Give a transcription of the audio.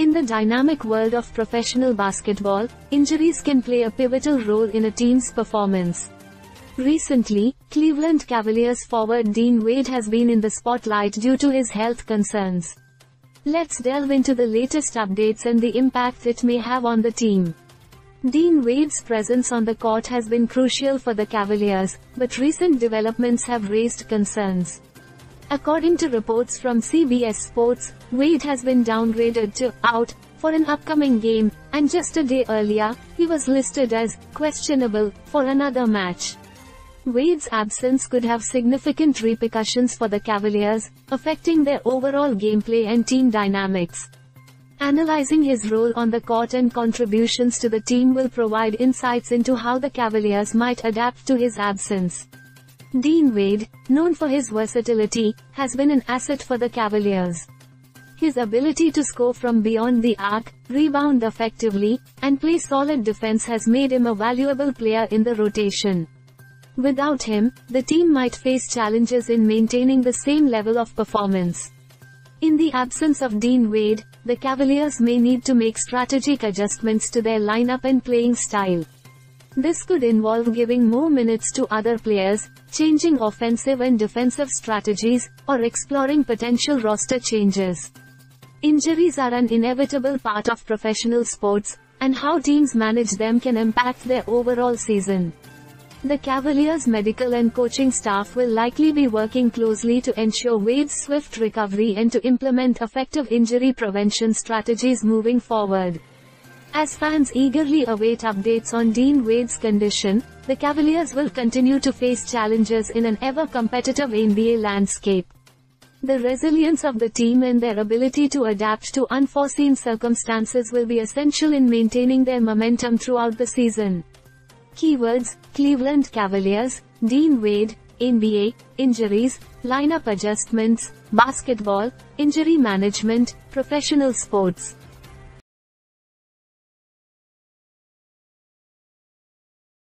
In the dynamic world of professional basketball, injuries can play a pivotal role in a team's performance. Recently, Cleveland Cavaliers forward Dean Wade has been in the spotlight due to his health concerns. Let's delve into the latest updates and the impact it may have on the team. Dean Wade's presence on the court has been crucial for the Cavaliers, but recent developments have raised concerns. According to reports from CBS Sports, Wade has been downgraded to out for an upcoming game, and just a day earlier, he was listed as questionable for another match. Wade's absence could have significant repercussions for the Cavaliers, affecting their overall gameplay and team dynamics. Analyzing his role on the court and contributions to the team will provide insights into how the Cavaliers might adapt to his absence. Dean Wade, known for his versatility, has been an asset for the Cavaliers. His ability to score from beyond the arc, rebound effectively, and play solid defense has made him a valuable player in the rotation. Without him, the team might face challenges in maintaining the same level of performance. In the absence of Dean Wade, the Cavaliers may need to make strategic adjustments to their lineup and playing style. This could involve giving more minutes to other players, changing offensive and defensive strategies, or exploring potential roster changes. Injuries are an inevitable part of professional sports, and how teams manage them can impact their overall season. The Cavaliers' medical and coaching staff will likely be working closely to ensure Wade's swift recovery and to implement effective injury prevention strategies moving forward. As fans eagerly await updates on Dean Wade's condition, the Cavaliers will continue to face challenges in an ever-competitive NBA landscape. The resilience of the team and their ability to adapt to unforeseen circumstances will be essential in maintaining their momentum throughout the season. Keywords, Cleveland Cavaliers, Dean Wade, NBA, injuries, lineup adjustments, basketball, injury management, professional sports.